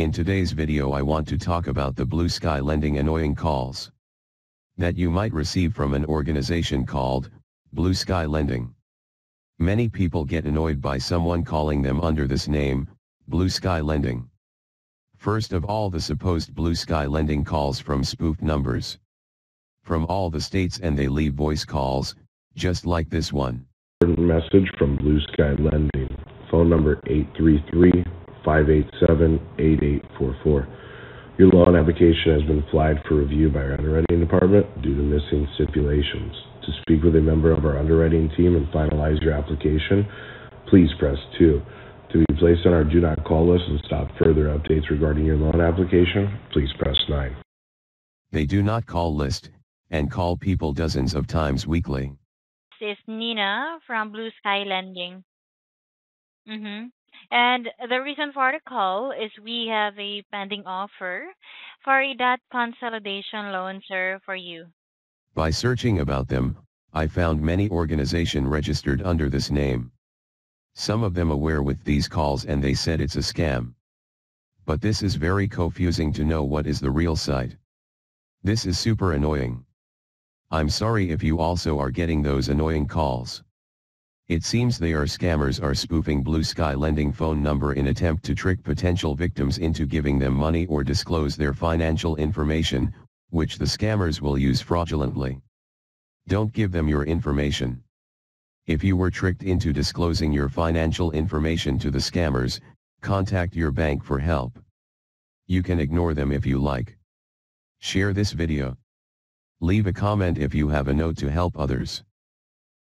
In today's video I want to talk about the blue sky lending annoying calls that you might receive from an organization called Blue Sky Lending. Many people get annoyed by someone calling them under this name, Blue Sky Lending. First of all the supposed Blue Sky Lending calls from spoofed numbers. From all the states and they leave voice calls, just like this one. Message from Blue Sky Lending. Phone number 833 587 8844. Your loan application has been flagged for review by our underwriting department due to missing stipulations. To speak with a member of our underwriting team and finalize your application, please press 2. To be placed on our do not call list and stop further updates regarding your loan application, please press 9. They do not call list, and call people dozens of times weekly. This is Nina from Blue Sky Lending. Mm-hmm. And the reason for the call is we have a pending offer for a debt consolidation loan, sir, for you. By searching about them, I found many organization registered under this name. Some of them aware with these calls and they said it's a scam. But this is very confusing to know what is the real site. This is super annoying. I'm sorry if you also are getting those annoying calls. It seems they are scammers are spoofing Blue Sky lending phone number in attempt to trick potential victims into giving them money or disclose their financial information, which the scammers will use fraudulently. Don't give them your information. If you were tricked into disclosing your financial information to the scammers, contact your bank for help. You can ignore them if you like. Share this video. Leave a comment if you have a note to help others.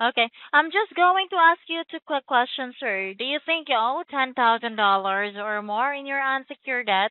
Okay, I'm just going to ask you two quick questions, sir. Do you think you owe $10,000 or more in your unsecured debt?